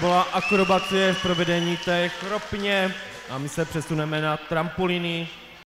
byla akrobacie v provedení té chropně a my se přesuneme na trampolíny